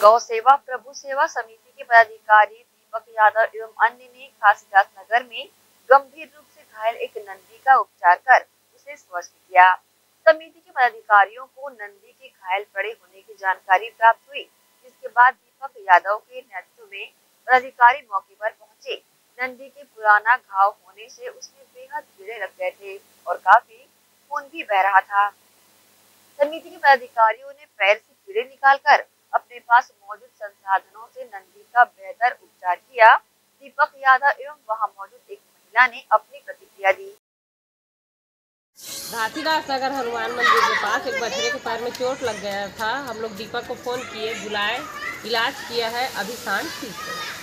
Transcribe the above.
गौ सेवा, प्रभु सेवा समिति के पदाधिकारी दीपक यादव एवं अन्य ने खासीदास नगर में गंभीर रूप से घायल एक नंदी का उपचार कर उसे स्वस्थ किया। समिति के पदाधिकारियों को नंदी के घायल पड़े होने की जानकारी प्राप्त हुई, जिसके बाद दीपक यादव के नेतृत्व में पदाधिकारी मौके पर पहुँचे। नंदी के पुराना घाव होने से उसमें बेहद कीड़े लग गए थे और काफ़ी खून भी बह रहा था। समिति के पदाधिकारियों ने पैर से कीड़े निकालकर पास मौजूद संसाधनों से नंदी का बेहतर उपचार किया। दीपक यादव एवं वहाँ मौजूद एक महिला ने अपनी प्रतिक्रिया दी। घासीदास नगर हनुमान मंदिर के पास एक बछड़े के पैर में चोट लग गया था। हम लोग दीपक को फ़ोन किए, बुलाए, इलाज किया है। अभी शांत ठीक है।